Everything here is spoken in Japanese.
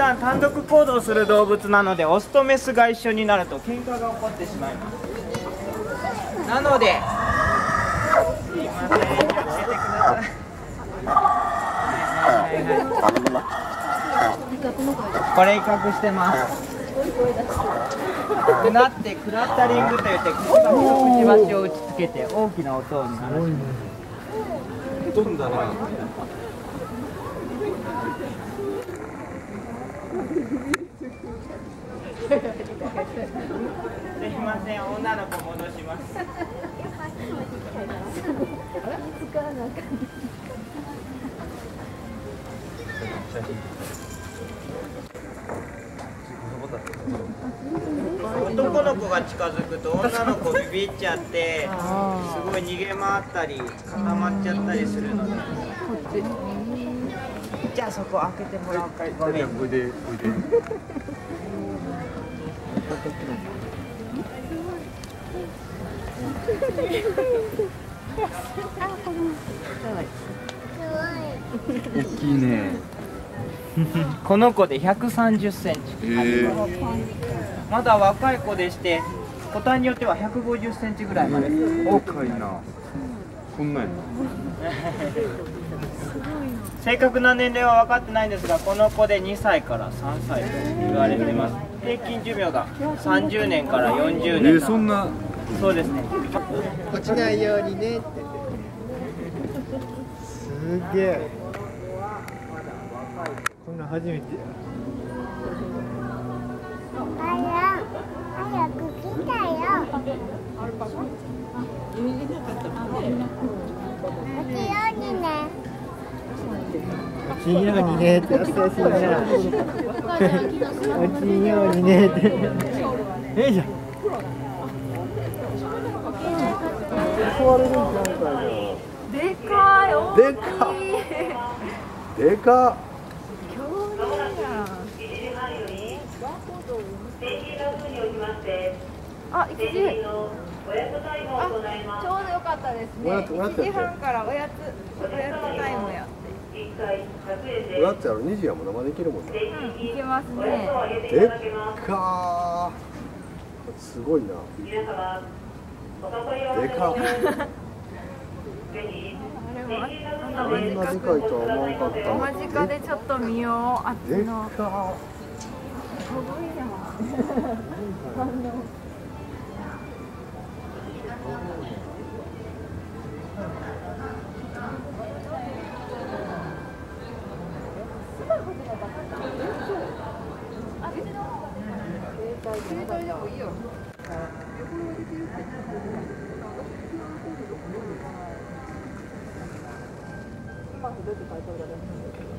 段単独行動する動物なのでオスとメスが一緒になると喧嘩が起こってしまいますなのですいません助けてくださいはいはいはいこれ威嚇してますくなってクラッタリングといってくちばしとくちばしを打ちつけて大きな音を鳴らします飛んだなすいません。女の子戻します。男の子が近づくと女の子ビビっちゃってすごい逃げ回ったり固まっちゃったりするので。じゃあそこ開けてもらおうか。ごめん大きい。ねこの子で130センチへえまだ若い。子でして個体によっては150センチぐらい。まで若い。なこんなんや正確な年齢は分かってないんですがこの子で2歳から3歳と言われてます。平均寿命が30年から40え年ー、そんな。そうですね。落ちないようにねって。すげえ。こんなん初めて。や早く来たよ。ちんようにねって優しいな落ちんよ。うにねってよいしょ壊れるんちゃうかなでかい。大きいでかでかあ、1時。あ、ちょうどよかったですね。おやつおやつやって。1時半からおやつおやつタイムやって。おやつやろ2時やもん生できるもんねうん、いけますね。でっかー。すごいな。でかっあれもあこんなでかいとは？思わんかった間近でちょっと見ようあっちでっのかすごいじよ今どって書いておられる